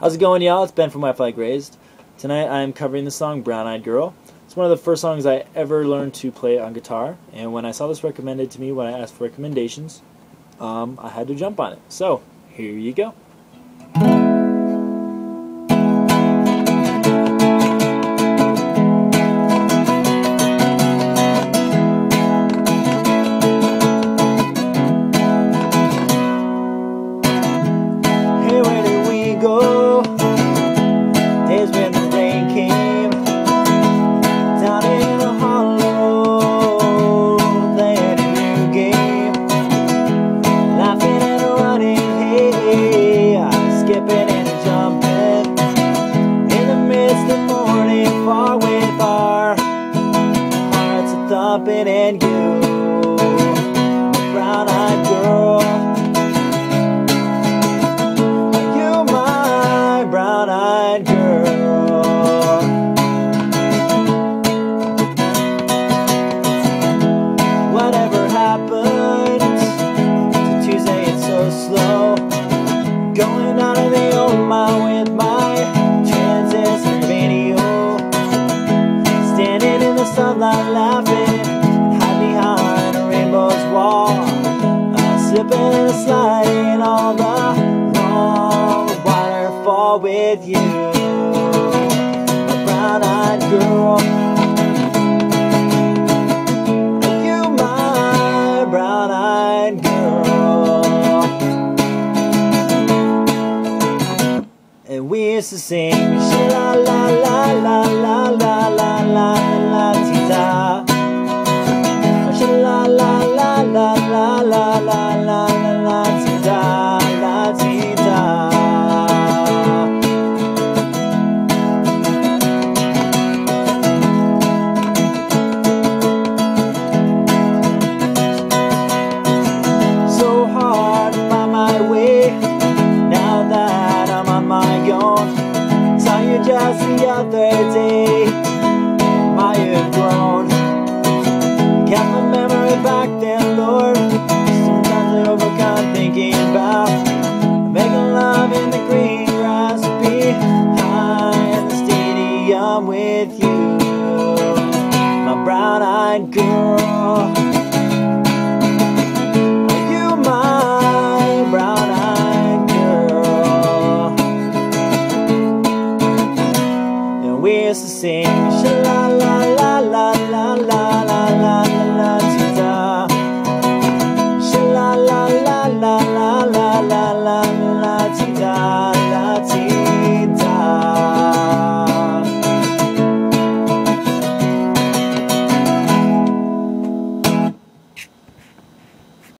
How's it going, y'all? It's Ben from White Flag Raised. Tonight I'm covering the song Brown Eyed Girl. It's one of the first songs I ever learned to play on guitar, and when I saw this recommended to me when I asked for recommendations, um, I had to jump on it. So, here you go. Hey, where did we go? Robin and you. Brown with you, a brown-eyed girl. Are you my brown-eyed girl? And we used to sing, sha la la la la la la. just the other day. always the same. Sha la la la la.